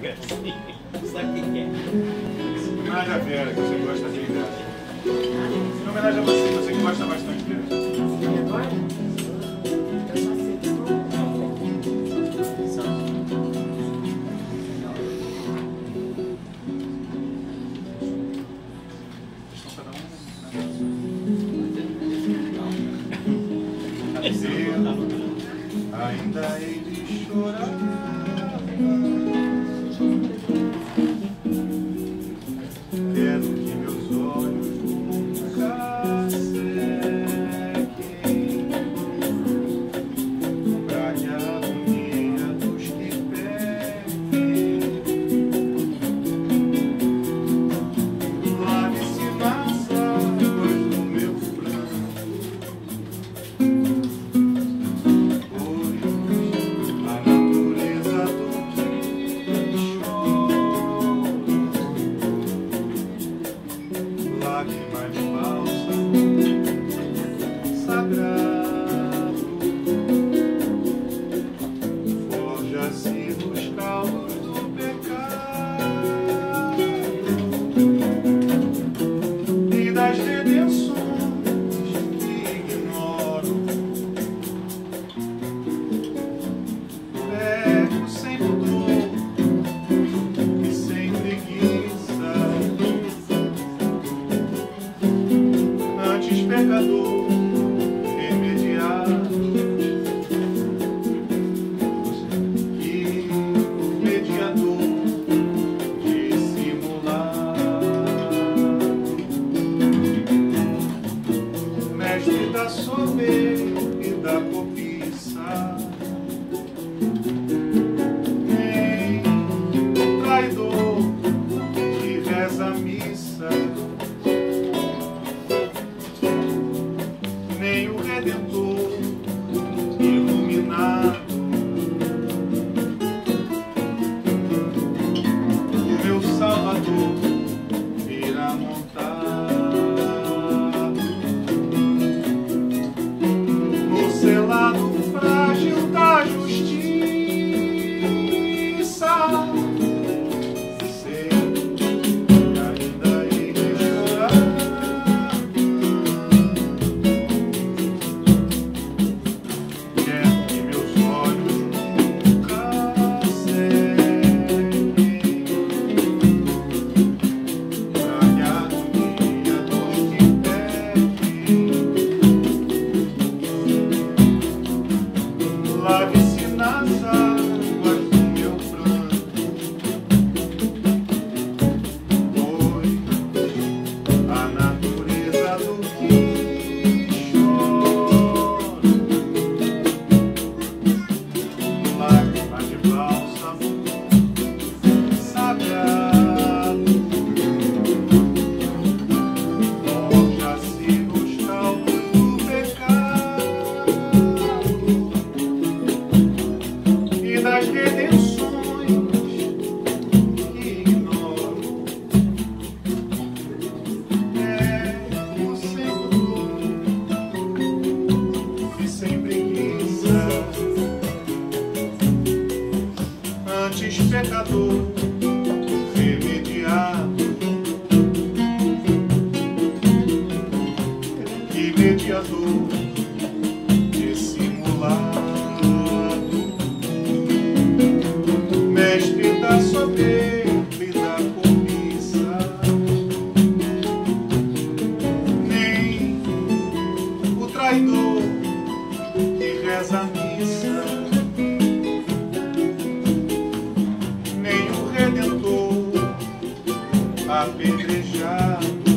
Braga, sim. Sabe quem é? Homenagem à Vera, que você gosta de Vera. Em homenagem a você, você que gosta bastante dela. E agora? Eu ainda hei de. lágrima de sagrado forja-se da soberba e da cobiça. nem o traidor que reza a missa, nem o redentor iluminado. antes pecador remediado. Que mediador apedrejado.